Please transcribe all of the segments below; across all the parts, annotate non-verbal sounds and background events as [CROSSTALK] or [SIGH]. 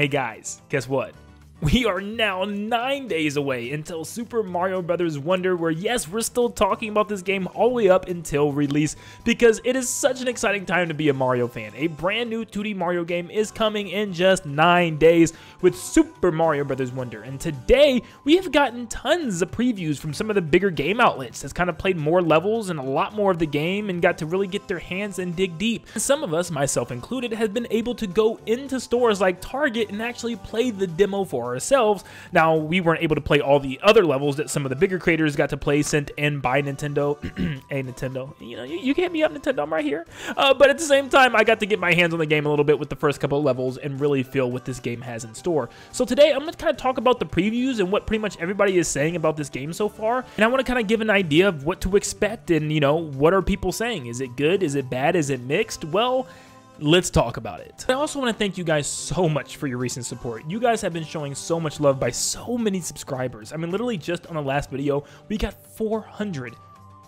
Hey guys, guess what? We are now nine days away until Super Mario Bros. Wonder, where yes, we're still talking about this game all the way up until release because it is such an exciting time to be a Mario fan. A brand new 2D Mario game is coming in just nine days with Super Mario Bros. Wonder. And today, we have gotten tons of previews from some of the bigger game outlets that's kind of played more levels and a lot more of the game and got to really get their hands and dig deep. And some of us, myself included, have been able to go into stores like Target and actually play the demo for ourselves. Now, we weren't able to play all the other levels that some of the bigger creators got to play sent in by Nintendo. [CLEARS THROAT] hey, Nintendo. You know, you, you can hit me up, Nintendo. I'm right here. Uh, but at the same time, I got to get my hands on the game a little bit with the first couple of levels and really feel what this game has in store. So today, I'm going to kind of talk about the previews and what pretty much everybody is saying about this game so far. And I want to kind of give an idea of what to expect and, you know, what are people saying? Is it good? Is it bad? Is it mixed? Well, let's talk about it. I also want to thank you guys so much for your recent support. You guys have been showing so much love by so many subscribers. I mean, literally just on the last video, we got 400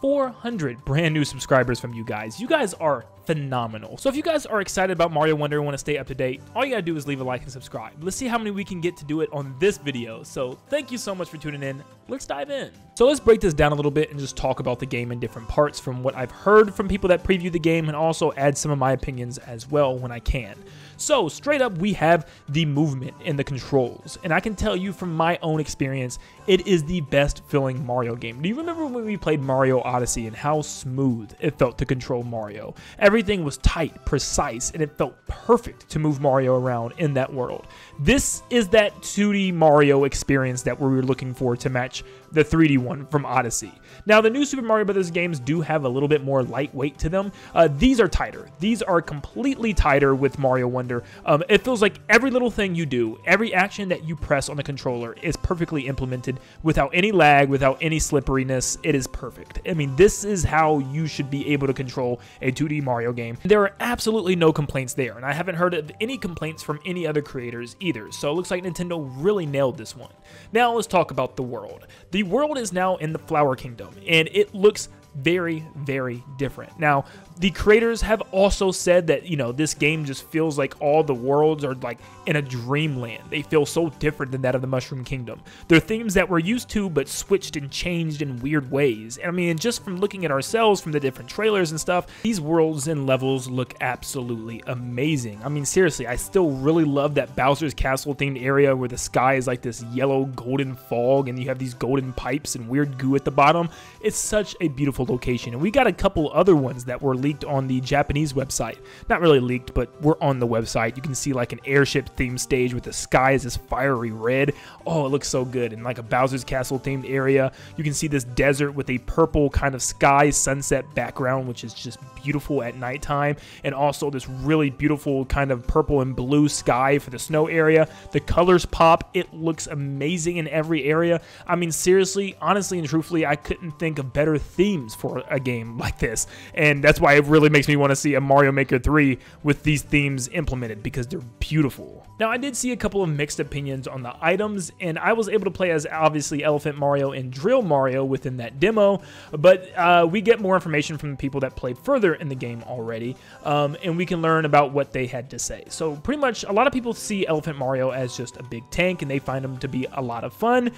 400 brand new subscribers from you guys. You guys are phenomenal. So if you guys are excited about Mario Wonder and want to stay up to date, all you gotta do is leave a like and subscribe. Let's see how many we can get to do it on this video. So thank you so much for tuning in. Let's dive in. So let's break this down a little bit and just talk about the game in different parts from what I've heard from people that preview the game and also add some of my opinions as well when I can. So straight up, we have the movement and the controls. And I can tell you from my own experience, it is the best feeling Mario game. Do you remember when we played Mario Odyssey and how smooth it felt to control Mario? Everything was tight, precise, and it felt perfect to move Mario around in that world. This is that 2D Mario experience that we were looking for to match the 3D one from Odyssey. Now, the new Super Mario Bros. games do have a little bit more lightweight to them. Uh, these are tighter. These are completely tighter with Mario Wonder. Um, it feels like every little thing you do, every action that you press on the controller is perfectly implemented without any lag, without any slipperiness. It is perfect. I mean, this is how you should be able to control a 2D Mario game. There are absolutely no complaints there, and I haven't heard of any complaints from any other creators either. So it looks like Nintendo really nailed this one. Now let's talk about the world. The world is now in the Flower Kingdom, and it looks very, very different. Now, the creators have also said that, you know, this game just feels like all the worlds are like in a dreamland. They feel so different than that of the Mushroom Kingdom. They're themes that we're used to, but switched and changed in weird ways. I mean, just from looking at ourselves from the different trailers and stuff, these worlds and levels look absolutely amazing. I mean, seriously, I still really love that Bowser's Castle themed area where the sky is like this yellow golden fog and you have these golden pipes and weird goo at the bottom. It's such a beautiful location. And we got a couple other ones that were leaked on the Japanese website. Not really leaked, but we're on the website. You can see like an airship themed stage with the sky is this fiery red. Oh, it looks so good. And like a Bowser's Castle themed area. You can see this desert with a purple kind of sky sunset background, which is just beautiful at nighttime. And also this really beautiful kind of purple and blue sky for the snow area. The colors pop. It looks amazing in every area. I mean, seriously, honestly and truthfully, I couldn't think of better themes for a game like this. And that's why it really makes me want to see a Mario Maker 3 with these themes implemented because they're beautiful. Now, I did see a couple of mixed opinions on the items, and I was able to play as obviously Elephant Mario and Drill Mario within that demo, but uh, we get more information from the people that played further in the game already, um, and we can learn about what they had to say. So pretty much a lot of people see Elephant Mario as just a big tank, and they find him to be a lot of fun.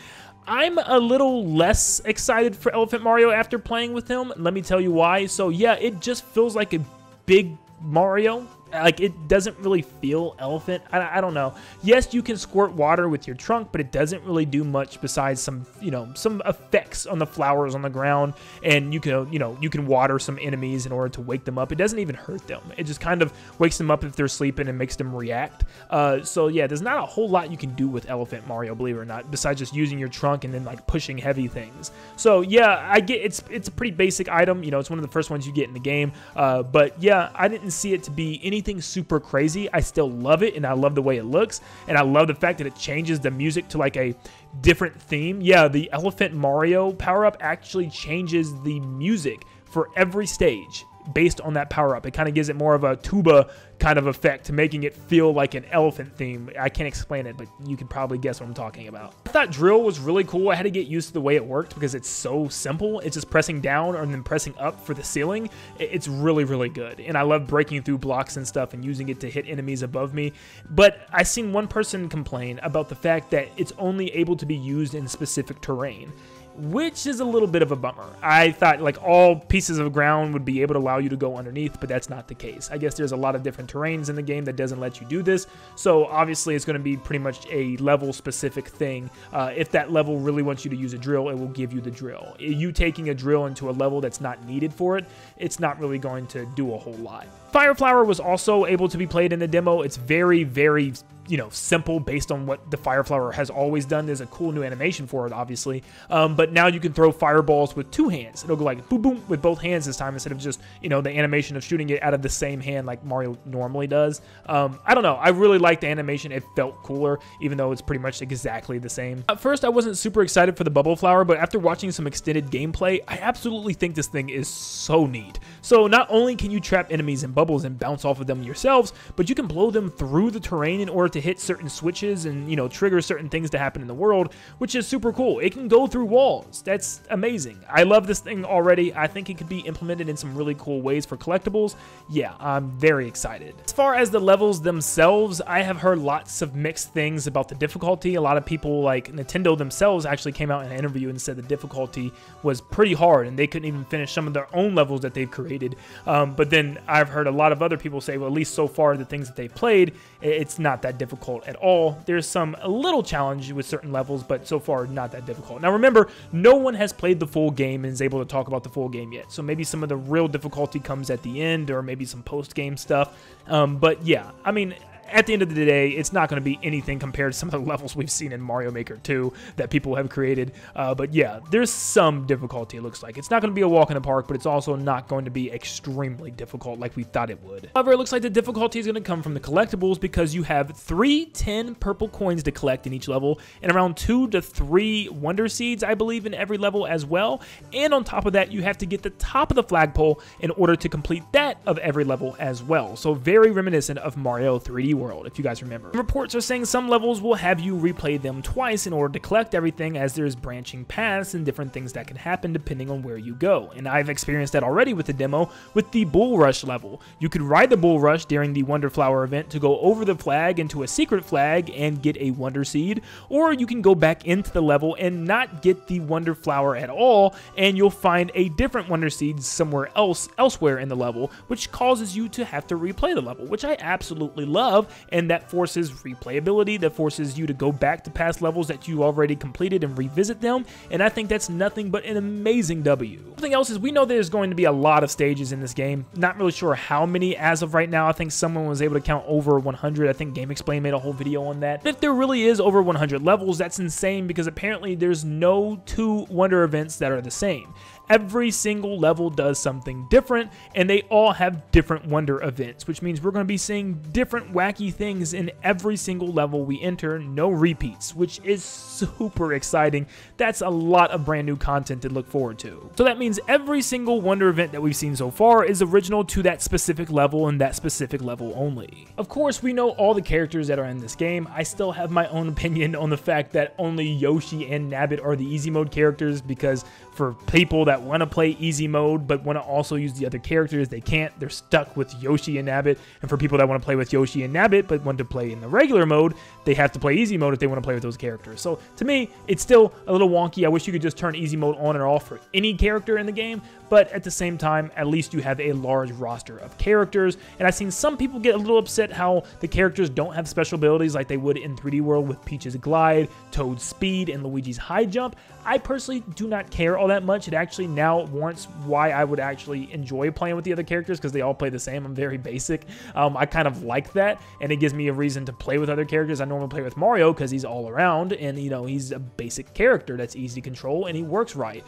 I'm a little less excited for Elephant Mario after playing with him. Let me tell you why. So yeah, it just feels like a big Mario like it doesn't really feel elephant. I, I, don't know. Yes, you can squirt water with your trunk, but it doesn't really do much besides some, you know, some effects on the flowers on the ground. And you can, you know, you can water some enemies in order to wake them up. It doesn't even hurt them. It just kind of wakes them up if they're sleeping and makes them react. Uh, so yeah, there's not a whole lot you can do with Elephant Mario, believe it or not, besides just using your trunk and then like pushing heavy things. So yeah, I get it's it's a pretty basic item. You know, it's one of the first ones you get in the game. Uh, but yeah, I didn't see it to be anything anything super crazy. I still love it and I love the way it looks. And I love the fact that it changes the music to like a different theme. Yeah, the Elephant Mario power up actually changes the music for every stage based on that power up. It kind of gives it more of a tuba kind of effect, making it feel like an elephant theme. I can't explain it, but you can probably guess what I'm talking about. I thought drill was really cool. I had to get used to the way it worked because it's so simple. It's just pressing down and then pressing up for the ceiling. It's really, really good. And I love breaking through blocks and stuff and using it to hit enemies above me. But I seen one person complain about the fact that it's only able to be used in specific terrain which is a little bit of a bummer. I thought like all pieces of ground would be able to allow you to go underneath, but that's not the case. I guess there's a lot of different terrains in the game that doesn't let you do this, so obviously it's going to be pretty much a level specific thing. Uh, if that level really wants you to use a drill, it will give you the drill. You taking a drill into a level that's not needed for it, it's not really going to do a whole lot. Fire Flower was also able to be played in the demo. It's very, very you know, simple based on what the Fireflower has always done. There's a cool new animation for it, obviously. Um, but now you can throw fireballs with two hands. It'll go like boom, boom with both hands this time instead of just, you know, the animation of shooting it out of the same hand like Mario normally does. Um, I don't know. I really like the animation. It felt cooler, even though it's pretty much exactly the same. At first, I wasn't super excited for the Bubble Flower, but after watching some extended gameplay, I absolutely think this thing is so neat. So not only can you trap enemies in bubbles and bounce off of them yourselves, but you can blow them through the terrain in order to hit certain switches and, you know, trigger certain things to happen in the world, which is super cool. It can go through walls. That's amazing. I love this thing already. I think it could be implemented in some really cool ways for collectibles. Yeah, I'm very excited. As far as the levels themselves, I have heard lots of mixed things about the difficulty. A lot of people, like Nintendo themselves, actually came out in an interview and said the difficulty was pretty hard and they couldn't even finish some of their own levels that they've created. Um, but then I've heard a lot of other people say, well, at least so far, the things that they've played, it's not that difficult at all. There's some a little challenge with certain levels, but so far not that difficult. Now remember, no one has played the full game and is able to talk about the full game yet. So maybe some of the real difficulty comes at the end or maybe some post-game stuff. Um, but yeah, I mean, at the end of the day, it's not going to be anything compared to some of the [LAUGHS] levels we've seen in Mario Maker 2 that people have created. Uh, but yeah, there's some difficulty, it looks like. It's not going to be a walk in the park, but it's also not going to be extremely difficult like we thought it would. However, it looks like the difficulty is going to come from the collectibles because you have three 10 purple coins to collect in each level and around two to three Wonder Seeds, I believe, in every level as well. And on top of that, you have to get the top of the flagpole in order to complete that of every level as well. So very reminiscent of Mario 3D World, if you guys remember. Reports are saying some levels will have you replay them twice in order to collect everything as there's branching paths and different things that can happen depending on where you go. And I've experienced that already with the demo with the Bulrush level. You could ride the Bulrush during the Wonder Flower event to go over the flag into a secret flag and get a Wonder Seed, or you can go back into the level and not get the Wonder Flower at all, and you'll find a different Wonder Seed somewhere else, elsewhere in the level, which causes you to have to replay the level, which I absolutely love and that forces replayability, that forces you to go back to past levels that you already completed and revisit them, and I think that's nothing but an amazing W. Something else is we know there's going to be a lot of stages in this game, not really sure how many as of right now, I think someone was able to count over 100, I think GameXplain made a whole video on that. But if there really is over 100 levels, that's insane because apparently there's no two Wonder events that are the same. Every single level does something different, and they all have different Wonder events, which means we're going to be seeing different wacky things in every single level we enter, no repeats, which is super exciting. That's a lot of brand new content to look forward to. So that means every single Wonder event that we've seen so far is original to that specific level and that specific level only. Of course, we know all the characters that are in this game. I still have my own [LAUGHS] opinion on the fact that only Yoshi and Nabbit are the easy mode characters because for people that want to play easy mode but want to also use the other characters, they can't. They're stuck with Yoshi and Nabbit. And for people that want to play with Yoshi and Nabbit but want to play in the regular mode, they have to play easy mode if they want to play with those characters. So to me, it's still a little wonky. I wish you could just turn easy mode on and off for any character in the game, but at the same time, at least you have a large roster of characters. And I've seen some people get a little upset how the characters don't have special abilities like they would in 3D World with Peach's Glide, Toad's Speed, and Luigi's High Jump. I personally do not care all that much. It actually now warrants why I would actually enjoy playing with the other characters because they all play the same. I'm very basic. Um, I kind of like that, and it gives me a reason to play with other characters. I normally play with Mario because he's all around, and you know he's a basic character that's easy to control and he works right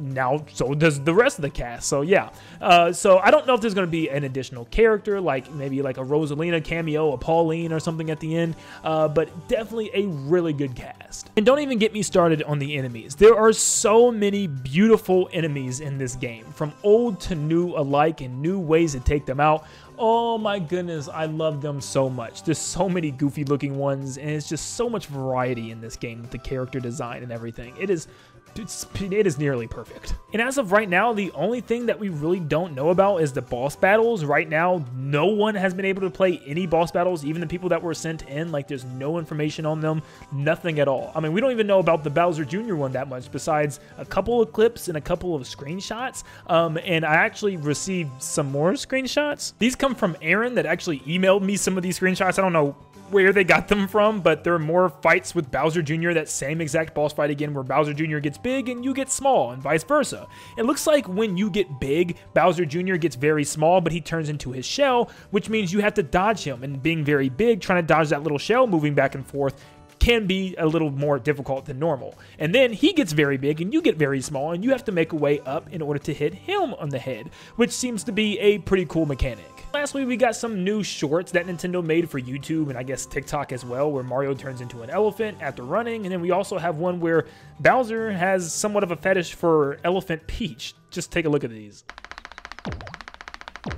now so does the rest of the cast. So yeah, uh, so I don't know if there's going to be an additional character, like maybe like a Rosalina cameo, a Pauline or something at the end, uh, but definitely a really good cast. And don't even get me started on the enemies. There are so many beautiful enemies in this game, from old to new alike, and new ways to take them out. Oh my goodness, I love them so much. There's so many goofy looking ones, and it's just so much variety in this game with the character design and everything. It is it's, nearly perfect. And as of right now, the only thing that we really don't know about is the boss battles. Right now, no one has been able to play any boss battles, even the people that were sent in. Like, there's no information on them, nothing at all. I mean, we don't even know about the Bowser Jr. one that much, besides a couple of clips and a couple of screenshots. Um, and I actually received some more screenshots. These come from Aaron that actually emailed me some of these screenshots. I don't know where they got them from, but there are more fights with Bowser Jr., that same exact boss fight again, where Bowser Jr. gets big and you get small, and vice versa. It looks like when you get big, Bowser Jr. gets very small, but he turns into his shell, which means you have to dodge him, and being very big, trying to dodge that little shell moving back and forth can be a little more difficult than normal. And then he gets very big and you get very small and you have to make a way up in order to hit him on the head, which seems to be a pretty cool mechanic. Lastly, we got some new shorts that Nintendo made for YouTube and I guess TikTok as well, where Mario turns into an elephant after running. And then we also have one where Bowser has somewhat of a fetish for Elephant Peach. Just take a look at these.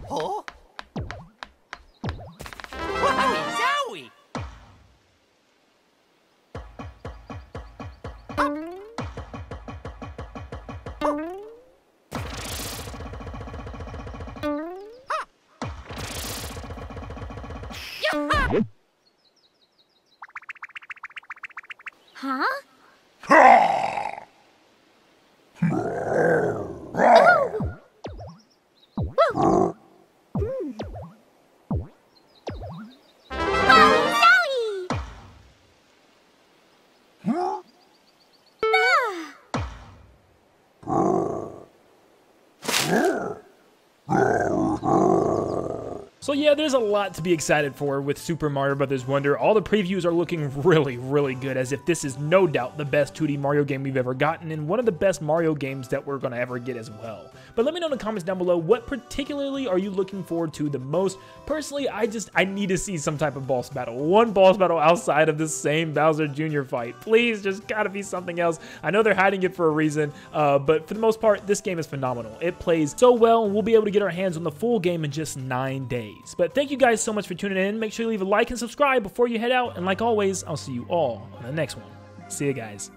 Huh? So yeah, there's a lot to be excited for with Super Mario Bros. Wonder. All the previews are looking [LAUGHS] really, really good, as if this is no doubt the best 2D Mario game we've ever gotten, and one of the best Mario games that we're to ever get as well. But let me know in the comments down below, what particularly are you looking forward to the most? Personally, I just, I need to see some type of boss battle. One boss battle outside of this same Bowser Jr. fight. Please, just gotta be something else. I know they're hiding it for a reason, uh, but for the most part, this game is phenomenal. It plays so well, and we'll be able to get our hands on the full game in just nine days days. But thank you guys so much for tuning in. Make sure you leave a like and subscribe before you head out. And like always, I'll see you all on the next one. See you guys.